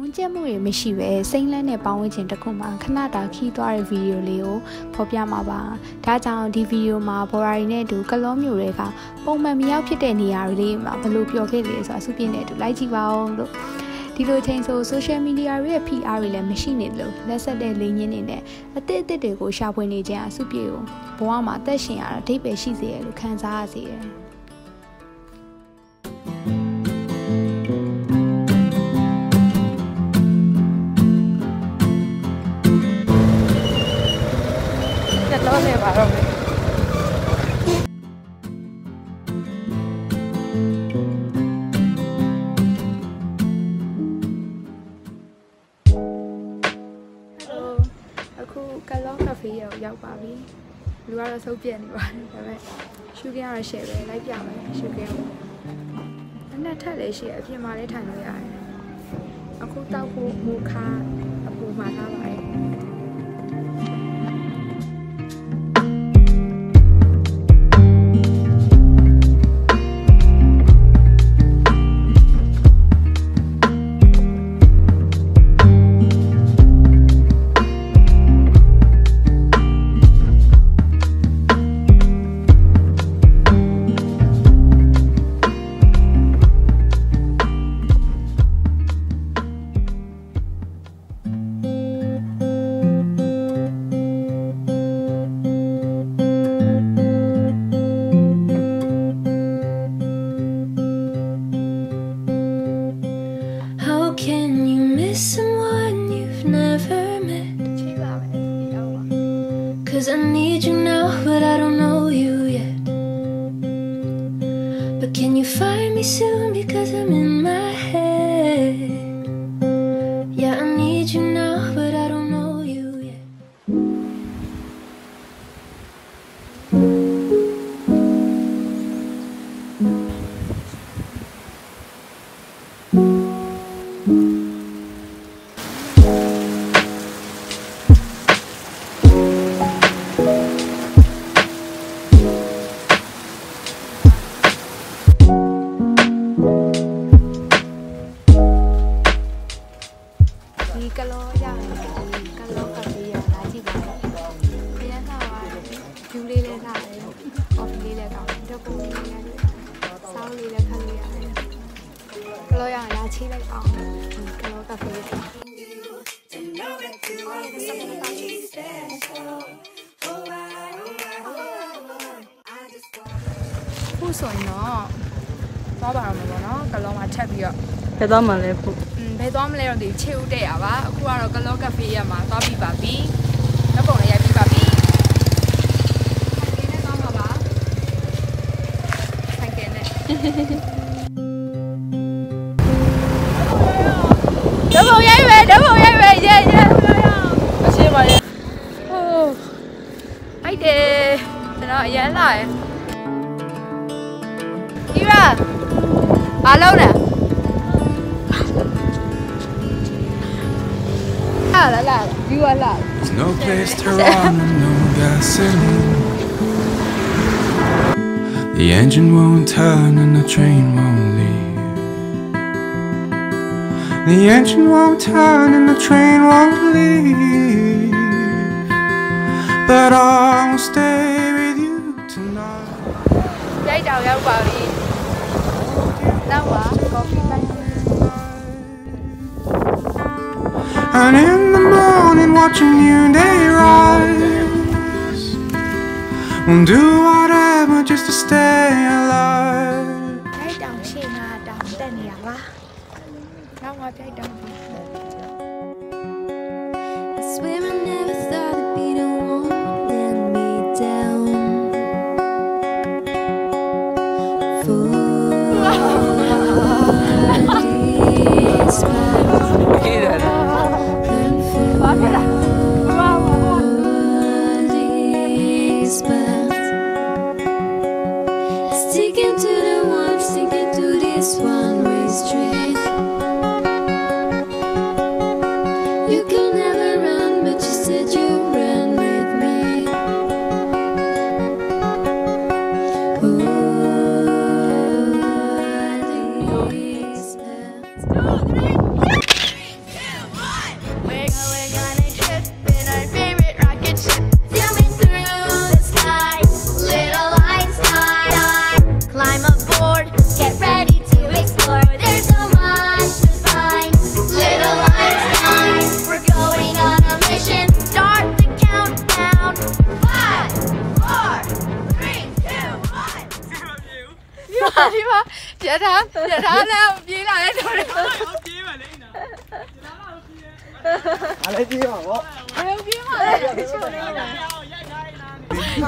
ဝန်းကျက်မှုတွေမရှိပဲစိမ့်လန်းတဲ့ပေါင်းဝင်ခြင်းတစ်ခုမှာခဏတာခီးသွားတဲ့ဗီဒီယိုလေးကိုဖော်ပြမှာပါဒါကြောင့်ဒီဗီဒီယိုမှာဘော်ရာရီနဲ့အတူကလောမျိုးတွေကပုံမှန်မရောက်ဖြစ်တဲ့နေရာတွေလေးမှာဘယ်လိုပျော်ခဲ့လဲဆိုတာအစုပြင်းနဲ့အတူလိုက်ကြည့်ပါဦးလို့ဒီလိုချိန်ဆို social media တွေရဲ့ PR တွေလည်းမရှိနေလို့လက်ဆက်တဲ့လိန်ရင်းတွေနဲ့အသစ်အသစ်တွေကိုရှာဖွေနေခြင်းအစုပြေကိုဘဝမှာအသက်ရှင်ရတာအဓိပ္ပာယ်ရှိစေရလို့ခံစားရစေတယ် နေပါတော့မယ်အခုကလောကဖေးရောရောက်ပါပြီလူကတော့စုပ်ပြက်နေပါတယ်ဒါပေမဲ့ရှူကင်းကတော့ရှယ်ပဲလိုက်ပြမယ်ရှူကင်းကိုအနက်ထက်လည်းရှိရအပြင်မှာလည်းထိုင်လို့ရတယ်အခုတောက်ဖို့မိုခါအပူမှာထားပါတယ် Cause I need you now, but I don't know you yet. But can you find me soon? Because I'm in my ဒီကလောရရင်ဒီကလောကလေးရလာကြည့်ပါဦး။ခရမ်းစားပါဂျူးလေးလည်းစားတယ်။ကော်ဖီလေးလည်းကောင်းတယ်။တက်ပုံလေးလည်းရတယ်။စောင်းလေးလည်းခက်လို့ရတယ်။ကလောရရင်လာချိလိုက်အောင်ဒီကလောကဖေးလေးခုဆိုရင်တော့သွားပါတော့မှာပေါ့နော်ကလောမှာထပ်ပြီးတော့ ဘယ်တော့မှလဲဖို့อืมဘယ်သွားမလဲတော့ဒီချေဦးတက်ရပါအခုကတော့ကလောကဖေးရမှာသွားပြီးပါပြီနောက်ပုံလည်းရိုက်ပြီးပါပြီဆိုင်ကယ်နဲ့သွားမှာပါဆိုင်ကယ်နဲ့ဓာတ်ပုံရိုက်မယ်ဓာတ်ပုံရိုက်မယ်ရဲရဲအရှိပါရဲ့ဟိုးအိုက်တယ်ကျွန်တော်အရန်လာရယ်ဒီရာဘာလုပ် There's No place to run, no gasoline. The engine won't turn and the train won't leave. The engine won't turn and the train won't leave. But I'll stay with you tonight. Đây đầu Coffee time alone and watching new day rise. We'll do whatever just to stay alive. Swimming ရထားရထားလည်းပြေးလာတဲ့တော်တယ်အားလည်းပြေးပါဗောဘယ်ပြေးမှာလဲချိုးနေတယ်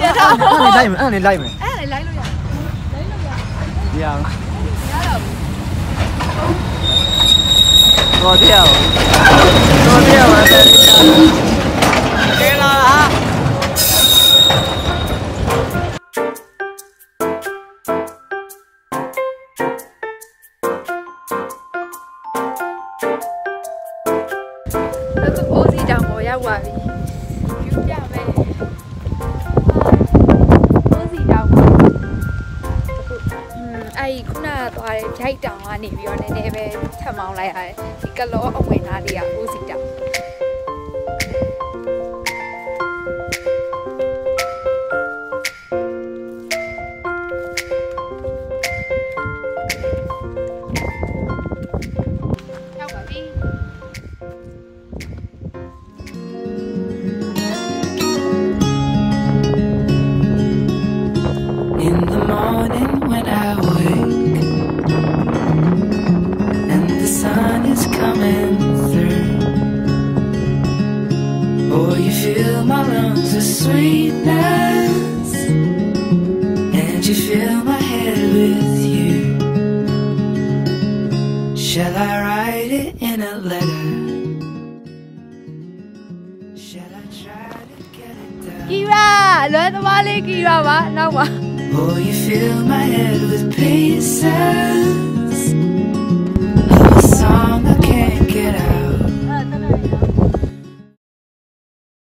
ရထားအဲ့လိုက်မယ်အဲ့လိုက်မယ်အဲ့လိုက်လို့ရရအောင်တော့တရား ခုနကသွားတဲ့ဂျိုက်တောင်ကနေပြီးတော့နည်းနည်းပဲထပ်မောင်းလိုက်ရတယ်ဒီကလောအဝင်သားလေးကအိုးစီတောင် sweetness, and you fill my head with you. Shall I write it in a letter? Shall I try to get it down? Kira, learn the wale Kira, wa now wa. Oh, you fill my head with pieces of a song I can't get out.